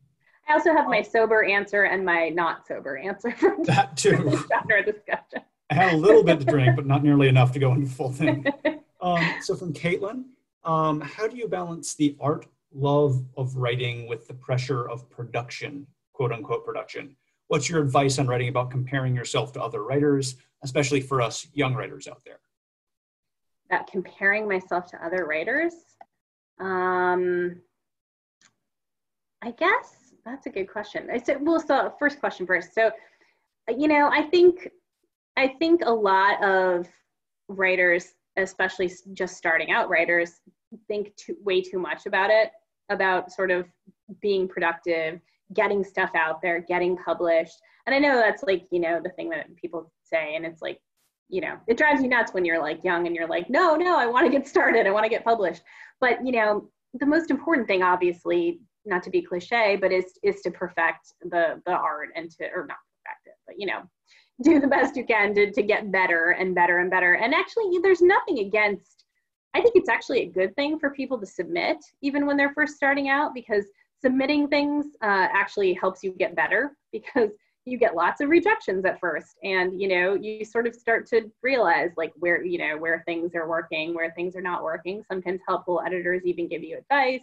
I also have my sober answer and my not sober answer [LAUGHS] from that too. Genre discussion. I had a little bit to drink, but not nearly enough to go into full thing. [LAUGHS] Um, so from Caitlin, um, how do you balance the art love of writing with the pressure of production, quote unquote production? What's your advice on writing about comparing yourself to other writers, especially for us young writers out there? About comparing myself to other writers? Um, I guess that's a good question. I said, well, so first question first. So, you know, I think, I think a lot of writers, especially just starting out writers, think too, way too much about it, about sort of being productive, getting stuff out there, getting published. And I know that's like, you know, the thing that people say, and it's like, you know, it drives you nuts when you're like young and you're like, no, no, I want to get started, I want to get published. But, you know, the most important thing, obviously, not to be cliche, but is is to perfect the the art and to or not perfect it, but you know, do the best you can to to get better and better and better. And actually, there's nothing against. I think it's actually a good thing for people to submit even when they're first starting out because submitting things uh, actually helps you get better [LAUGHS] because you get lots of rejections at first and you know you sort of start to realize like where you know where things are working where things are not working sometimes helpful editors even give you advice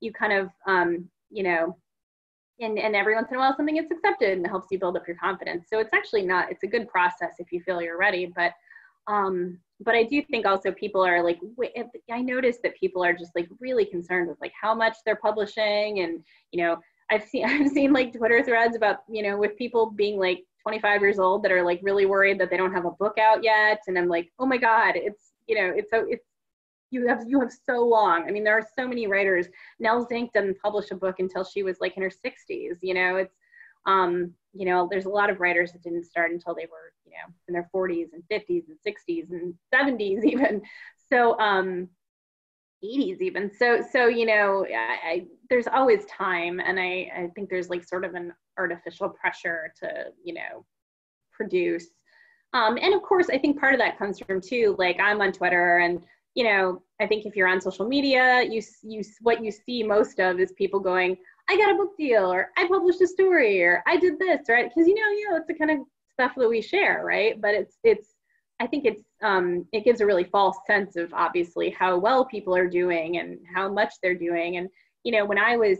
you kind of um, you know and, and every once in a while something gets accepted and it helps you build up your confidence. So it's actually not it's a good process if you feel you're ready but um, but i do think also people are like i noticed that people are just like really concerned with like how much they're publishing and you know i've seen [LAUGHS] i've seen like twitter threads about you know with people being like 25 years old that are like really worried that they don't have a book out yet. And i'm like oh my god it's you know it's so it's you have you have so long. I mean, there are so many writers. Nell Zink didn't publish a book until she was like in her 60s. You know, it's um, you know, there's a lot of writers that didn't start until they were, you know, in their 40s and 50s and 60s and 70s [LAUGHS] even. So um 80s even. So so you know, I, I there's always time and I I think there's like sort of an artificial pressure to, you know, produce um, and of course, I think part of that comes from too, like I'm on Twitter and you know, I think if you're on social media, you you what you see most of is people going, "I got a book deal," or "I published a story," or "I did this," right? Because you know, you know, it's the kind of stuff that we share, right? But it's it's I think it's um, it gives a really false sense of obviously how well people are doing and how much they're doing. And you know, when I was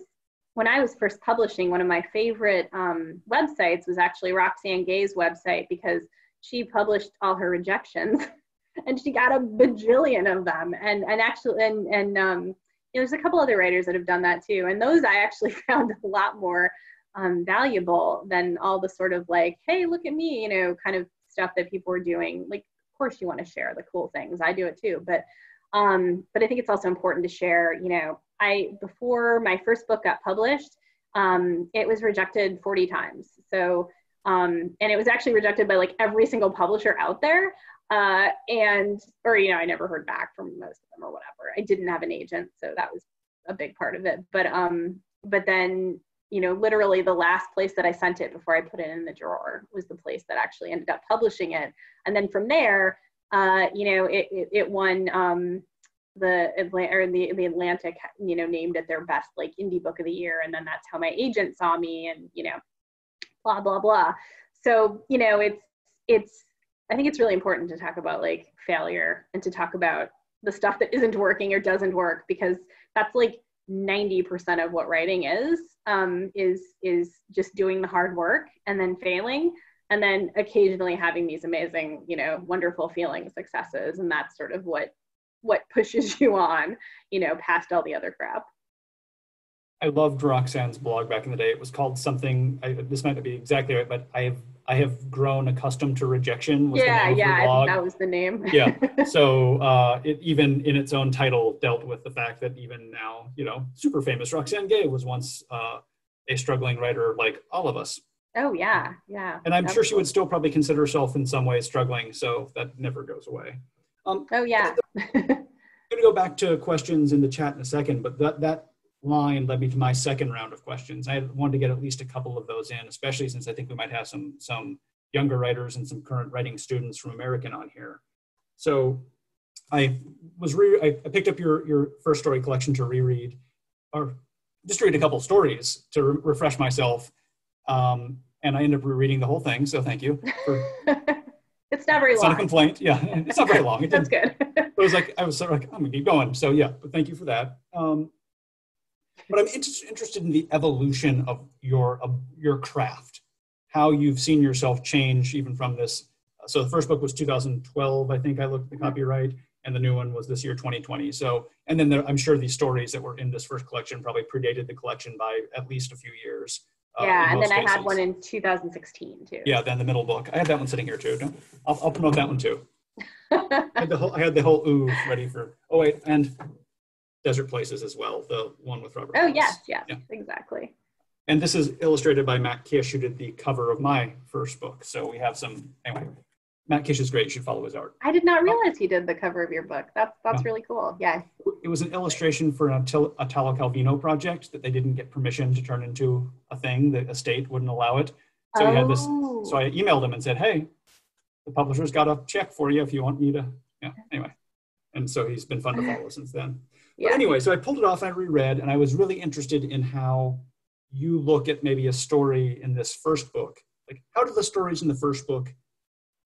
when I was first publishing, one of my favorite um, websites was actually Roxane Gay's website because she published all her rejections [LAUGHS] and she got a bajillion of them. And and actually, and and um, you know, there's a couple other writers that have done that too. And those I actually [LAUGHS] found a lot more um, valuable than all the sort of like, hey, look at me, you know, kind of stuff that people are doing. Like, of course, you want to share the cool things. I do it too, but um, but I think it's also important to share. You know, I before my first book got published, um, it was rejected 40 times. So um, and it was actually rejected by like every single publisher out there uh, and or you know i never heard back from most of them or whatever i didn't have an agent so that was a big part of it but um but then you know literally the last place that i sent it before i put it in the drawer was the place that actually ended up publishing it and then from there uh, you know it, it, it won um, the Atlantic or the, the Atlantic, you know, named it their best like indie book of the year. And then that's how my agent saw me and, you know, blah, blah, blah. So, you know, it's, it's, I think it's really important to talk about like failure and to talk about the stuff that isn't working or doesn't work because that's like 90% of what writing is um, is is just doing the hard work and then failing and then occasionally having these amazing you know wonderful feeling successes and that's sort of what what pushes [LAUGHS] you on you know past all the other crap. I loved roxane's blog back in the day. It was called something I, this might not be exactly right but i have I have grown accustomed to rejection. Was yeah, the name yeah, of I think that was the name. [LAUGHS] yeah. [LAUGHS] So uh, it even in its own title dealt with the fact that even now, you know, super famous Roxane Gay was once uh, a struggling writer like all of us. Oh yeah, yeah. And I'm sure she would still probably consider herself in some way struggling, so that never goes away. Um, Oh yeah. I'm going to go back to questions in the chat in a second, but that, that line led me to my second round of questions. I wanted to get at least a couple of those in, especially since I think we might have some, some younger writers and some current writing students from American on here. So I was re- I I picked up your, your first story collection to reread, or just read a couple stories to re- refresh myself. Um, and I ended up rereading the whole thing, so thank you. For, [LAUGHS] it's not very long. it's not a complaint. Yeah, it's not very [LAUGHS] long. It That's good. [LAUGHS] it was like I was sort of like I'm gonna keep going. So yeah, but thank you for that. Um, but I'm inter- interested in the evolution of your of your craft, how you've seen yourself change even from this. So the first book was 2012, I think I looked at the copyright, and the new one was this year 2020. So and then there, I'm sure these stories that were in this first collection probably predated the collection by at least a few years. uh, yeah, and then I had one in 2016 too. Yeah, then the middle book. I had that one sitting here too. I'll, I'll promote that one too. [LAUGHS] I had the whole, I had the whole ooh ready for. Oh wait, and Desert Places as well, the one with Robert. oh yes, yes, Yeah. exactly. And this is illustrated by Matt Kish, who did the cover of my first book. So we have some. Anyway, Matt Kish is great. You should follow his art. I did not realize he did the cover of your book. That's that's Yeah. really cool. Yeah. It was an illustration for an Ital- Italo Calvino project that they didn't get permission to turn into a thing. The estate wouldn't allow it. So we had this. Oh. So I oh. emailed him and said, "Hey, the publisher's got a check for you if you want me to." Yeah. Anyway, and so he's been fun to follow since then. But anyway, so I pulled it off and I reread, and I was really interested in how you look at maybe a story in this first book. Like, how do the stories in the first book,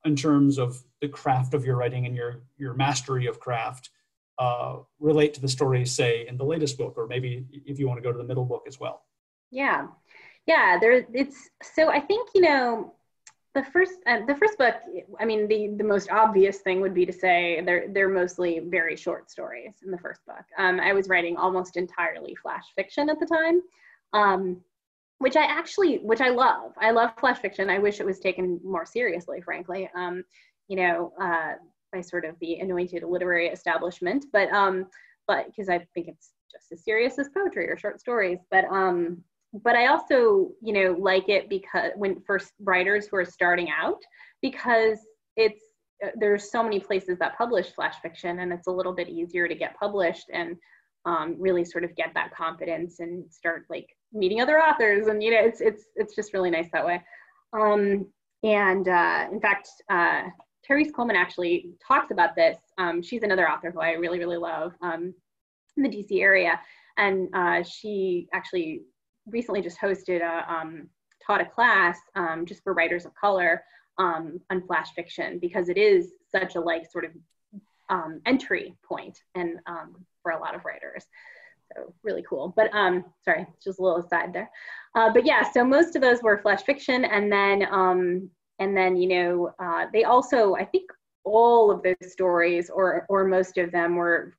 in terms of the craft of your writing and your your mastery of craft, uh, relate to the stories, say, in the latest book, or maybe if you want to go to the middle book as well? Yeah, yeah. There, it's so. I think you know, the first, uh, the first book. I mean, the the most obvious thing would be to say they're they're mostly very short stories in the first book. Um, I was writing almost entirely flash fiction at the time, um, which I actually, which I love. I love flash fiction. I wish it was taken more seriously, frankly. Um, you know, uh, by sort of the anointed literary establishment, but um, but because I think it's just as serious as poetry or short stories. But um, but I also, you know, like it because when first writers who are starting out, because it's uh, there's so many places that publish flash fiction, and it's a little bit easier to get published and um, really sort of get that confidence and start like meeting other authors, and you know, it's it's it's just really nice that way. Um, and uh, in fact, uh, Tyrese Coleman actually talks about this. Um, she's another author who I really really love um, in the DC area, and uh, she actually recently just hosted a um, taught a class um, just for writers of color um, on flash fiction because it is such a like sort of um, entry point and um, for a lot of writers. So really cool. But um sorry just a little aside there. Uh, but yeah so most of those were flash fiction and then um and then you know uh, they also i think all of those stories or or most of them were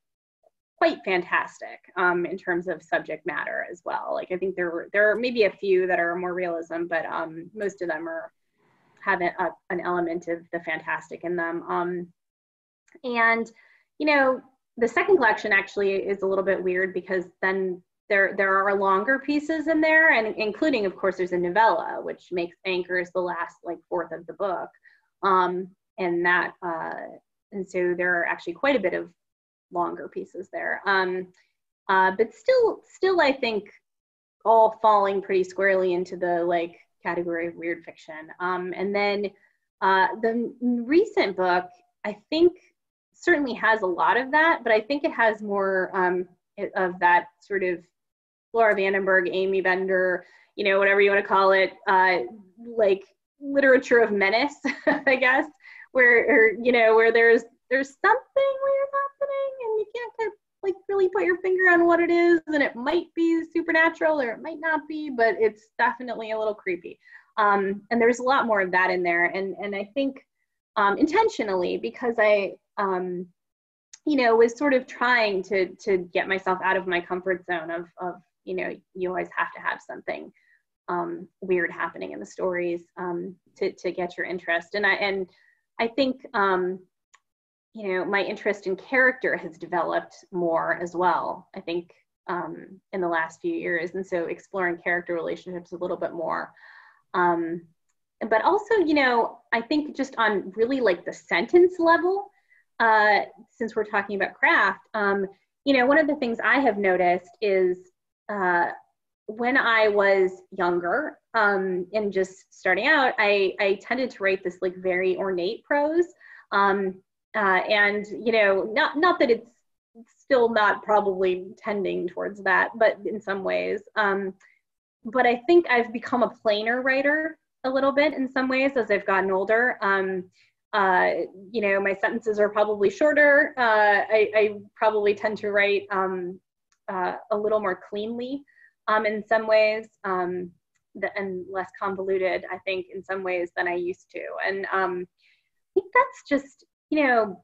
quite fantastic um, in terms of subject matter as well. Like I think there were there are maybe a few that are more realism, but um, most of them are have a, a, an element of the fantastic in them. Um, and you know, the second collection actually is a little bit weird because then there there are longer pieces in there, and including of course there's a novella which makes anchors the last like fourth of the book, um, and that uh, and so there are actually quite a bit of longer pieces there. Um, uh, but still, still, I think all falling pretty squarely into the like category of weird fiction. Um, and then uh, the recent book, I think, certainly has a lot of that, but I think it has more um, of that sort of Laura Vandenberg, Aimee Bender, you know, whatever you want to call it, uh, like literature of menace, [LAUGHS] I guess, where or, you know where there's there's something weird happening and you can't quite, like really put your finger on what it is and it might be supernatural or it might not be but it's definitely a little creepy um, and there's a lot more of that in there and and i think um, intentionally because i um, you know was sort of trying to to get myself out of my comfort zone of of you know you always have to have something um, weird happening in the stories um, to, to get your interest. And I, and I think, um, you know, my interest in character has developed more as well, I think, um, in the last few years. And so exploring character relationships a little bit more. Um, but also, you know, I think just on really like the sentence level, uh, since we're talking about craft, um, you know, one of the things I have noticed is uh, when I was younger um, and just starting out, I, I tended to write this like very ornate prose. Um, uh, and, you know, not, not that it's still not probably tending towards that, but in some ways. Um, but I think I've become a plainer writer a little bit in some ways as I've gotten older. Um, uh, you know, my sentences are probably shorter. Uh, I, I, probably tend to write um, uh, a little more cleanly um, in some ways um, the, and less convoluted, I think, in some ways than I used to. And um, I think that's just, you know,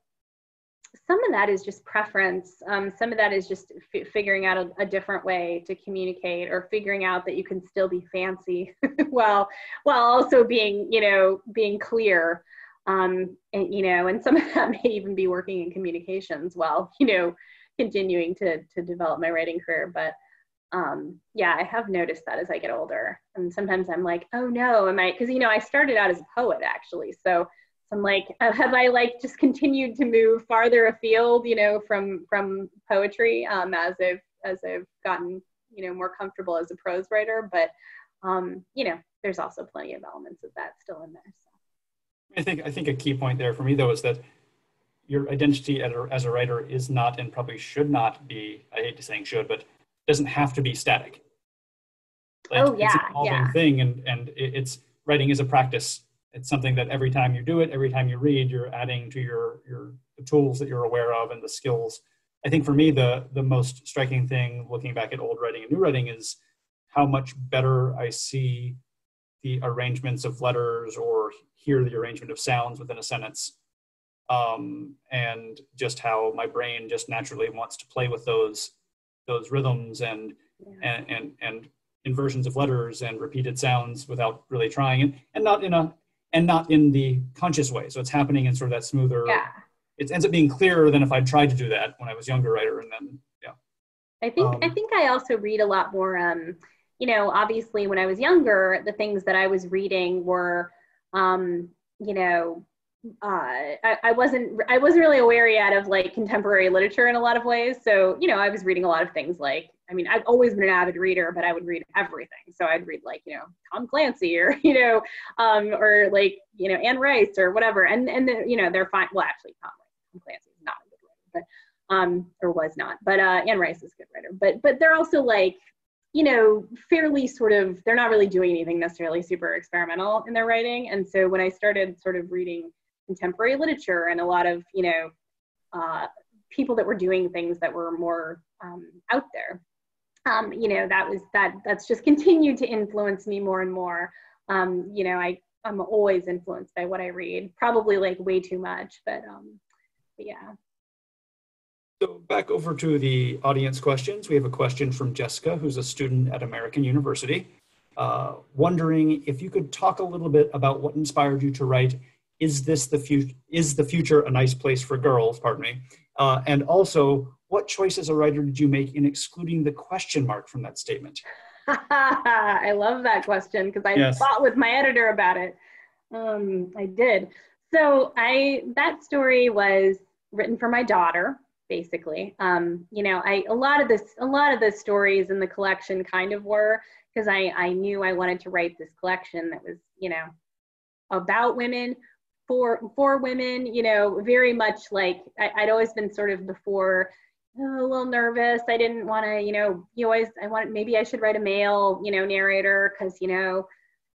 some of that is just preference. Um, some of that is just f- figuring out a, a, different way to communicate, or figuring out that you can still be fancy [LAUGHS] while while also being, you know, being clear. Um, and you know, and some of that [LAUGHS] may even be working in communications while you know continuing to to develop my writing career. But um, yeah, I have noticed that as I get older. And sometimes I'm like, oh no, am I? Because you know, I started out as a poet actually, so I'm like, uh, [LAUGHS] have I like just continued to move farther afield, you know, from from poetry um, as I've as I've gotten you know more comfortable as a prose writer, but um, you know, there's also plenty of elements of that still in there. So. I think I think a key point there for me though is that your identity as a, as a writer is not and probably should not be. I hate to saying should, but doesn't have to be static. Like, oh yeah, it's an evolving yeah. thing, and and it's writing is a practice it's something that every time you do it every time you read you're adding to your your the tools that you're aware of and the skills i think for me the the most striking thing looking back at old writing and new writing is how much better i see the arrangements of letters or hear the arrangement of sounds within a sentence um, and just how my brain just naturally wants to play with those those rhythms and yeah. and, and and inversions of letters and repeated sounds without really trying it and not in a and not in the conscious way. So it's happening in sort of that smoother. Yeah. It ends up being clearer than if I'd tried to do that when I was younger writer, and then yeah. I think um, I think I also read a lot more. Um, you know, obviously when I was younger, the things that I was reading were, um, you know, uh, I, I, wasn't I wasn't really aware yet of like contemporary literature in a lot of ways. So you know, I was reading a lot of things like I mean, I've always been an avid reader, but I would read everything. So I'd read like, you know, Tom Clancy or, [LAUGHS] you know, um, or like, you know, Anne Rice or whatever. And, and the, you know, they're fine. Well, actually, Tom, Tom Clancy is not a good writer, but, um, or was not, but, uh, Anne Rice is a good writer, but, but they're also like, you know, fairly sort of, they're not really doing anything necessarily super experimental in their writing. And so when I started sort of reading contemporary literature and a lot of, you know, uh, people that were doing things that were more um, out there um, you know, that was that that's just continued to influence me more and more. Um, you know, I I'm always influenced by what I read, probably like way too much, but um, but yeah. So back over to the audience questions. We have a question from Jessica, who's a student at American University, uh, wondering if you could talk a little bit about what inspired you to write "Is this the future? Is the future a nice place for girls?" Pardon me, uh, and also what choice as a writer did you make in excluding the question mark from that statement? [LAUGHS] I love that question because I yes. fought with my editor about it. Um, I did. So I that story was written for my daughter, basically. Um, you know, I a lot of this a lot of the stories in the collection kind of were because I I knew I wanted to write this collection that was you know about women for for women. You know, very much like I, I'd always been sort of before a little nervous. I didn't want to, you know, you always, I want, maybe I should write a male, you know, narrator because, you know,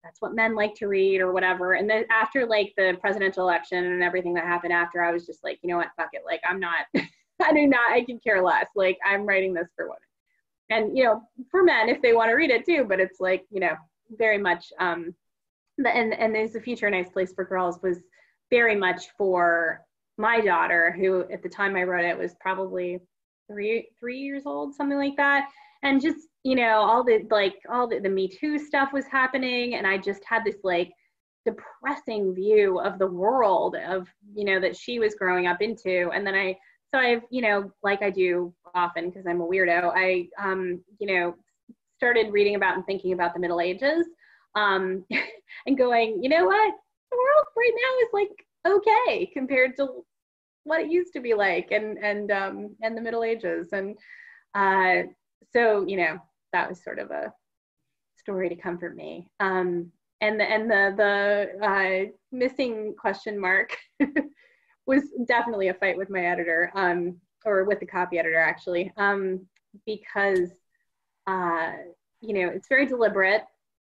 that's what men like to read or whatever. And then after like the presidential election and everything that happened after, I was just like, you know what, fuck it. Like, I'm not, [LAUGHS] I do not, I can care less. Like, I'm writing this for women. And, you know, for men if they want to read it too, but it's like, you know, very much, um, the, and, and there's a future nice place for girls was very much for my daughter, who at the time I wrote it was probably three three years old, something like that. And just you know all the like all the, the Me Too stuff was happening, and I just had this like depressing view of the world of you know that she was growing up into. And then i so i've you know like i do often because i'm a weirdo i um you know started reading about and thinking about the middle ages um [LAUGHS] and going you know what? The world right now is like okay compared to what it used to be like and and um and the middle ages and uh so you know that was sort of a story to comfort me um and the and the the uh, missing question mark [LAUGHS] was definitely a fight with my editor, um, or with the copy editor actually, um, because uh, you know it's very deliberate.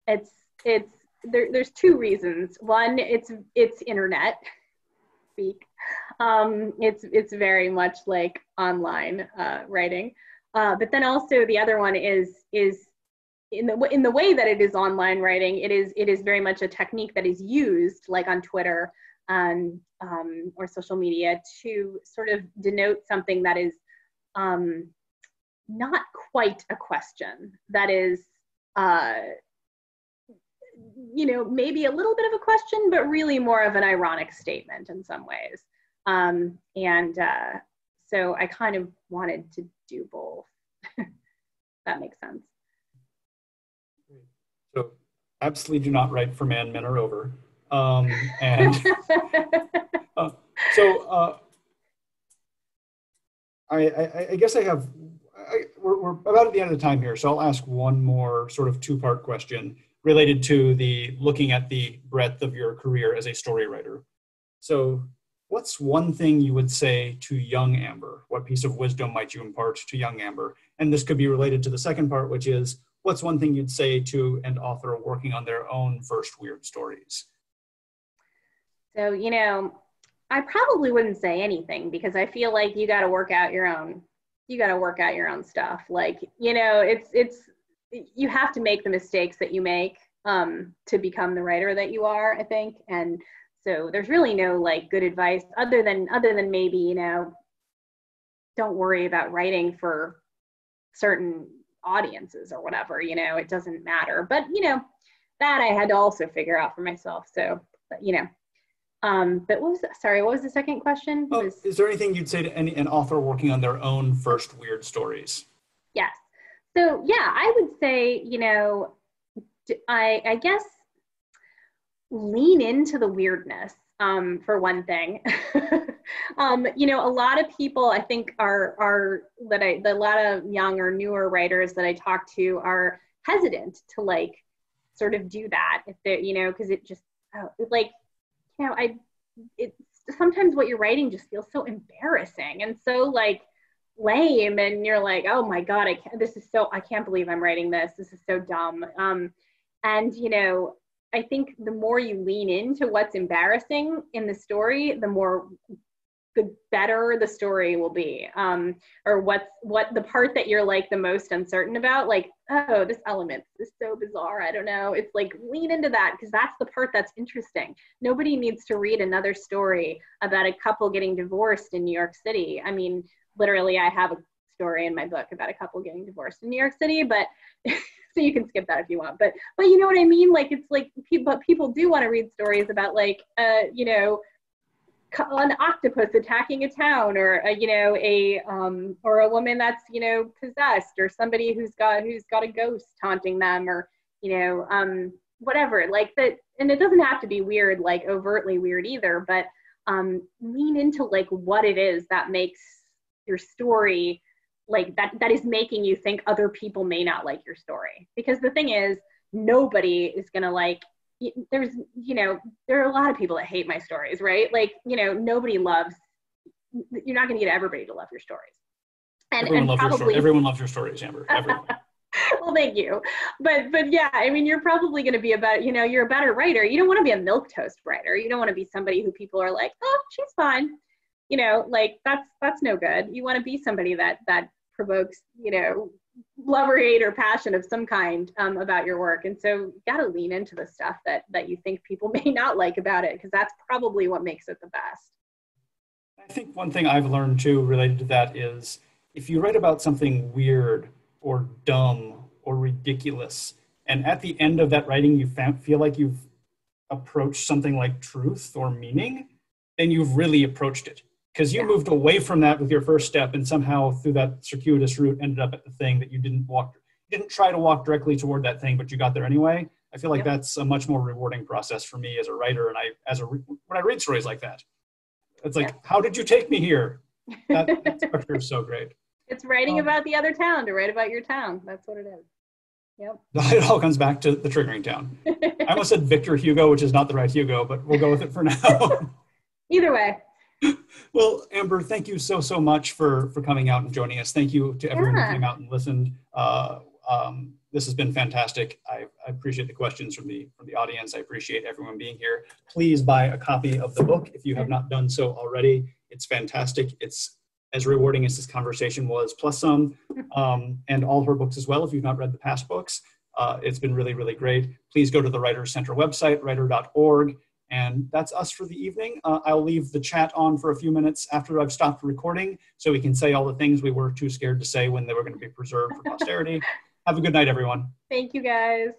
It's it's there, there's two reasons. One, it's it's internet speak. Um, it's it's very much like online uh, writing. Uh, but then also the other one is is in the in the way that it is online writing, it is it is very much a technique that is used, like on Twitter um, um, or social media, to sort of denote something that is um, not quite a question. That is, uh, you know, maybe a little bit of a question, but really more of an ironic statement in some ways. Um, and uh, so I kind of wanted to do both. [LAUGHS] that makes sense. So absolutely do not write for man, men are over. Um, and [LAUGHS] uh, so uh, I, I, I, guess I have, I, we're, we're about at the end of the time here, so I'll ask one more sort of two-part question related to the looking at the breadth of your career as a story writer. So what's one thing you would say to young Amber? What piece of wisdom might you impart to young Amber? And this could be related to the second part, which is what's one thing you'd say to an author working on their own first weird stories? So, you know, I probably wouldn't say anything because I feel like you got to work out your own you got to work out your own stuff. Like, you know, it's it's you have to make the mistakes that you make um to become the writer that you are, I think. And so there's really no like good advice other than other than maybe, you know, don't worry about writing for certain audiences or whatever you know it doesn't matter. But you know that i had to also figure out for myself. So you know um but what was the, sorry what was the second question? Oh, was, is there anything you'd say to any an author working on their own first weird stories? Yes. So yeah i would say you know i i guess lean into the weirdness um, for one thing. [LAUGHS] um, you know, a lot of people I think are are that I a lot of young or newer writers that I talk to are hesitant to like sort of do that if they're you know because it just oh, like you know I it sometimes what you're writing just feels so embarrassing and so like lame and you're like oh my god I can't this is so I can't believe I'm writing this this is so dumb um and you know I think the more you lean into what's embarrassing in the story, the more the better the story will be. Um, or what's what the part that you're like the most uncertain about like oh this element is so bizarre i don't know. It's like lean into that because that's the part that's interesting. Nobody needs to read another story about a couple getting divorced in new york city. I mean literally i have a story in my book about a couple getting divorced in new york city but [LAUGHS] so you can skip that if you want but but you know what i mean? Like it's like people people do want to read stories about like uh you know an octopus attacking a town or a, you know a um or a woman that's you know possessed or somebody who's got who's got a ghost haunting them or you know um whatever like that and it doesn't have to be weird like overtly weird either but um lean into like what it is that makes your story like that that is making you think other people may not like your story. Because the thing is nobody is going to like there's you know there are a lot of people that hate my stories right? Like you know nobody loves you're not going to get everybody to love your stories. And, everyone, and loves probably, your story. everyone loves your stories amber everyone. [LAUGHS] Well thank you. But but yeah i mean you're probably going to be a better you know you're a better writer. You don't want to be a milk toast writer. You don't want to be somebody who people are like oh she's fine. You know like that's that's no good. You want to be somebody that that provokes, you know, love or hate or passion of some kind um, about your work. And so you got to lean into the stuff that that you think people [LAUGHS] may not like about it, because that's probably what makes it the best. I think one thing I've learned too related to that is if you write about something weird or dumb or ridiculous, and at the end of that writing you feel like you've approached something like truth or meaning, then you've really approached it because you yeah. moved away from that with your first step and somehow through that circuitous route ended up at the thing that you didn't walk you didn't try to walk directly toward that thing but you got there anyway i feel like that's a much more rewarding process for me as a writer and i as a when i read stories like that it's like yeah. how did you take me here that, [LAUGHS] that structure is so great it's writing um, about the other town to write about your town that's what it is Yep. [LAUGHS] It all comes back to the triggering town. [LAUGHS] I almost said Victor Hugo, which is not the right Hugo, but we'll go with it for now. Either way. Well, Amber, thank you so so much for for coming out and joining us. Thank you to everyone yeah. who came out and listened. Uh, um, this has been fantastic. I, I, appreciate the questions from the from the audience. I appreciate everyone being here. Please buy a copy of the book if you have not done so already. It's fantastic. It's as rewarding as this conversation was, plus some, um, and all her books as well. If you've not read the past books, uh, it's been really really great. Please go to the Writers Center website, writer.org and that's us for the evening. Uh, I'll leave the chat on for a few minutes after I've stopped recording so we can say all the things we were too scared to say when they were going to be preserved for posterity. [LAUGHS] Have a good night, everyone. Thank you, guys.